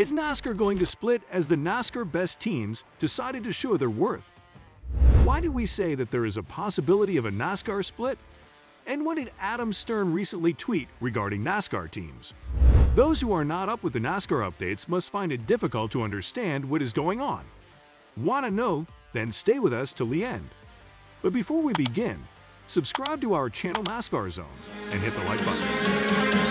Is NASCAR going to split as the NASCAR best teams decided to show their worth? Why do we say that there is a possibility of a NASCAR split? And what did Adam Stern recently tweet regarding NASCAR teams? Those who are not up with the NASCAR updates must find it difficult to understand what is going on. Want to know? Then stay with us till the end. But before we begin, subscribe to our channel NASCAR Zone and hit the like button.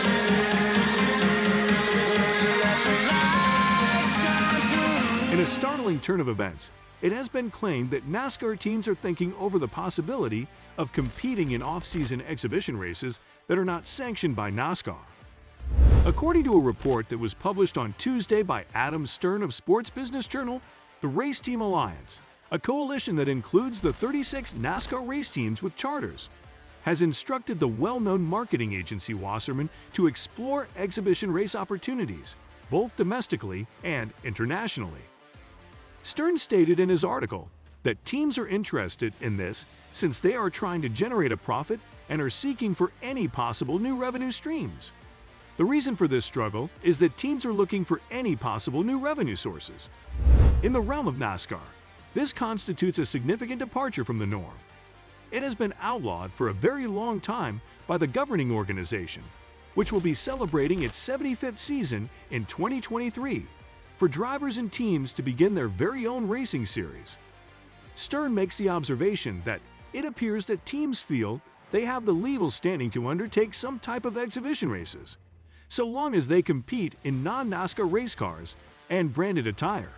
In a startling turn of events, it has been claimed that NASCAR teams are thinking over the possibility of competing in off-season exhibition races that are not sanctioned by NASCAR. According to a report that was published on Tuesday by Adam Stern of Sports Business Journal, the Race Team Alliance, a coalition that includes the 36 NASCAR race teams with charters, has instructed the well-known marketing agency Wasserman to explore exhibition race opportunities, both domestically and internationally. Stern stated in his article that teams are interested in this since they are trying to generate a profit and are seeking for any possible new revenue streams. The reason for this struggle is that teams are looking for any possible new revenue sources. In the realm of NASCAR, this constitutes a significant departure from the norm. It has been outlawed for a very long time by the governing organization, which will be celebrating its 75th season in 2023 for drivers and teams to begin their very own racing series. Stern makes the observation that it appears that teams feel they have the legal standing to undertake some type of exhibition races, so long as they compete in non-NASCAR race cars and branded attire.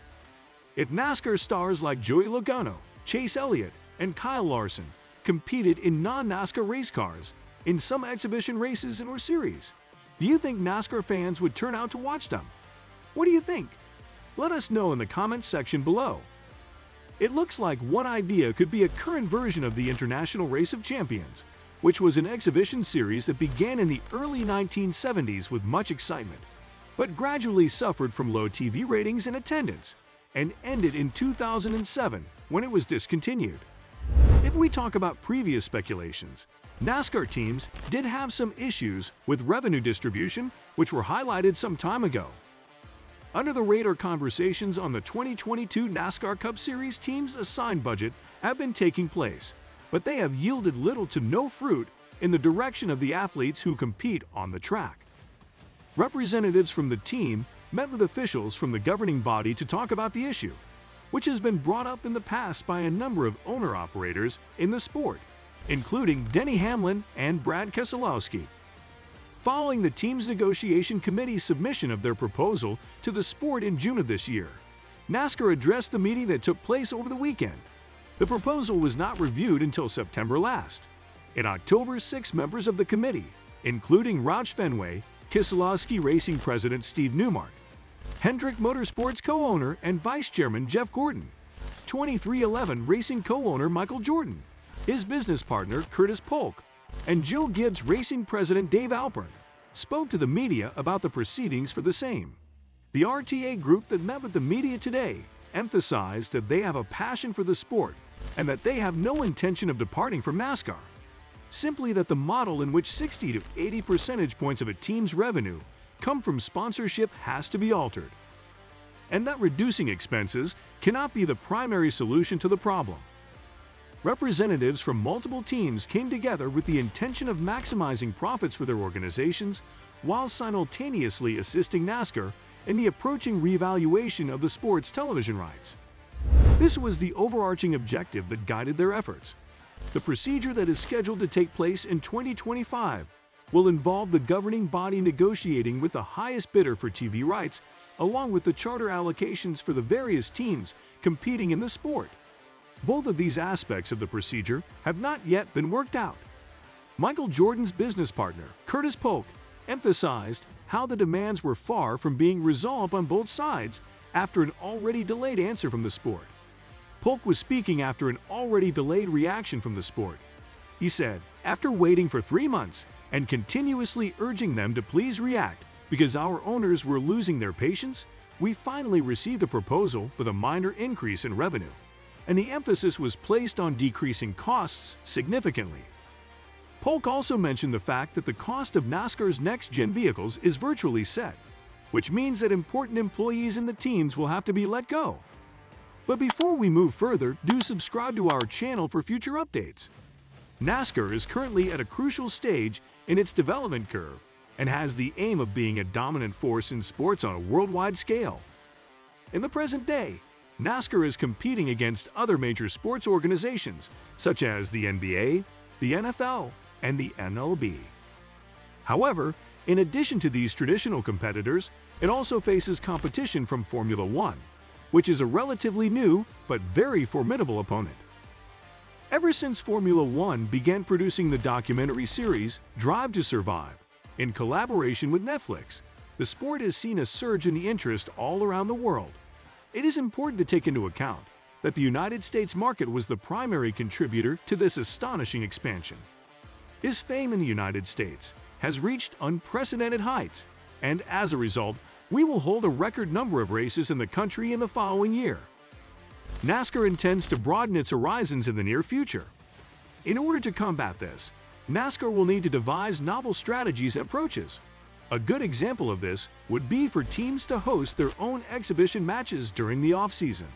If NASCAR stars like Joey Logano, Chase Elliott, and Kyle Larson competed in non-NASCAR race cars in some exhibition races or series, do you think NASCAR fans would turn out to watch them? What do you think? Let us know in the comments section below. It looks like one idea could be a current version of the International Race of Champions, which was an exhibition series that began in the early 1970s with much excitement, but gradually suffered from low TV ratings and attendance, and ended in 2007 when it was discontinued. If we talk about previous speculations, NASCAR teams did have some issues with revenue distribution, which were highlighted some time ago. Under the radar conversations on the 2022 NASCAR Cup Series team's assigned budget have been taking place, but they have yielded little to no fruit in the direction of the athletes who compete on the track. Representatives from the team met with officials from the governing body to talk about the issue, which has been brought up in the past by a number of owner-operators in the sport, including Denny Hamlin and Brad Keselowski. Following the team's negotiation committee's submission of their proposal to the sport in June of this year, NASCAR addressed the meeting that took place over the weekend. The proposal was not reviewed until September last. In October, six members of the committee, including Roush Fenway, Keselowski Racing President Steve Newmark, Hendrick Motorsports co-owner and vice chairman Jeff Gordon, 23XI Racing co-owner Michael Jordan, his business partner Curtis Polk, and Joe Gibbs Racing President Dave Alpern spoke to the media about the proceedings for the same. The RTA group that met with the media today emphasized that they have a passion for the sport and that they have no intention of departing from NASCAR. Simply that the model in which 60 to 80 percentage points of a team's revenue come from sponsorship has to be altered. And that reducing expenses cannot be the primary solution to the problem. Representatives from multiple teams came together with the intention of maximizing profits for their organizations while simultaneously assisting NASCAR in the approaching reevaluation of the sport's television rights. This was the overarching objective that guided their efforts. The procedure that is scheduled to take place in 2025 will involve the governing body negotiating with the highest bidder for TV rights along with the charter allocations for the various teams competing in the sport. Both of these aspects of the procedure have not yet been worked out. Michael Jordan's business partner, Curtis Polk, emphasized how the demands were far from being resolved on both sides after an already delayed answer from the sport. Polk was speaking after an already delayed reaction from the sport. He said, after waiting for three months and continuously urging them to please react because our owners were losing their patience, we finally received a proposal with a minor increase in revenue and the emphasis was placed on decreasing costs significantly. Polk also mentioned the fact that the cost of NASCAR's next-gen vehicles is virtually set. which means that important employees in the teams will have to be let go. But before we move further, do subscribe to our channel for future updates. NASCAR is currently at a crucial stage in its development curve and has the aim of being a dominant force in sports on a worldwide scale. In the present day, NASCAR is competing against other major sports organizations such as the NBA, the NFL, and the MLB. However, in addition to these traditional competitors, it also faces competition from Formula One, which is a relatively new but very formidable opponent. Ever since Formula One began producing the documentary series Drive to Survive, in collaboration with Netflix, the sport has seen a surge in the interest all around the world. It is important to take into account that the United States market was the primary contributor to this astonishing expansion. His fame in the United States has reached unprecedented heights, and as a result, we will hold a record number of races in the country in the following year. NASCAR intends to broaden its horizons in the near future. In order to combat this, NASCAR will need to devise novel strategies and approaches. A good example of this would be for teams to host their own exhibition matches during the off-season.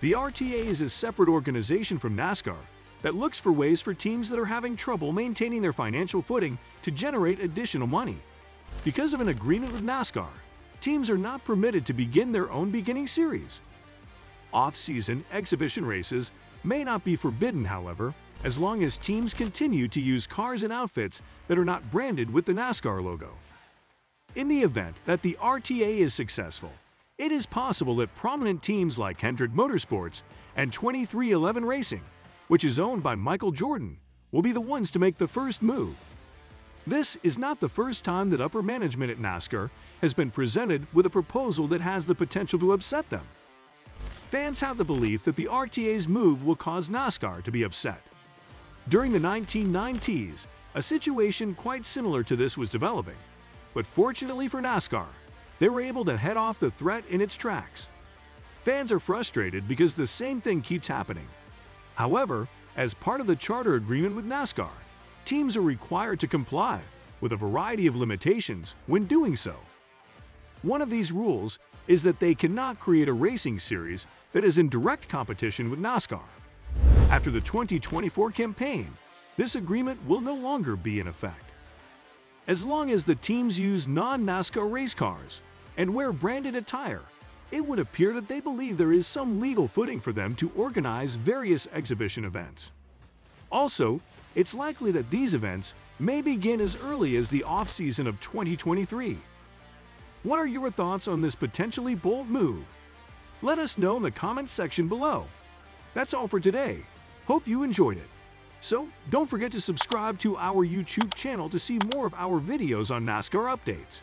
The RTA is a separate organization from NASCAR that looks for ways for teams that are having trouble maintaining their financial footing to generate additional money. Because of an agreement with NASCAR, teams are not permitted to begin their own beginning series. Off-season exhibition races may not be forbidden, however, as long as teams continue to use cars and outfits that are not branded with the NASCAR logo. In the event that the RTA is successful, it is possible that prominent teams like Hendrick Motorsports and 23XI Racing, which is owned by Michael Jordan, will be the ones to make the first move. This is not the first time that upper management at NASCAR has been presented with a proposal that has the potential to upset them. Fans have the belief that the RTA's move will cause NASCAR to be upset. During the 1990s, a situation quite similar to this was developing, but fortunately for NASCAR, they were able to head off the threat in its tracks. Fans are frustrated because the same thing keeps happening. However, as part of the charter agreement with NASCAR, teams are required to comply with a variety of limitations when doing so. One of these rules is that they cannot create a racing series that is in direct competition with NASCAR. After the 2024 campaign, this agreement will no longer be in effect. As long as the teams use non-NASCAR race cars and wear branded attire, it would appear that they believe there is some legal footing for them to organize various exhibition events. Also, it's likely that these events may begin as early as the off-season of 2023. What are your thoughts on this potentially bold move? Let us know in the comments section below. That's all for today. Hope you enjoyed it. So, don't forget to subscribe to our YouTube channel to see more of our videos on NASCAR updates.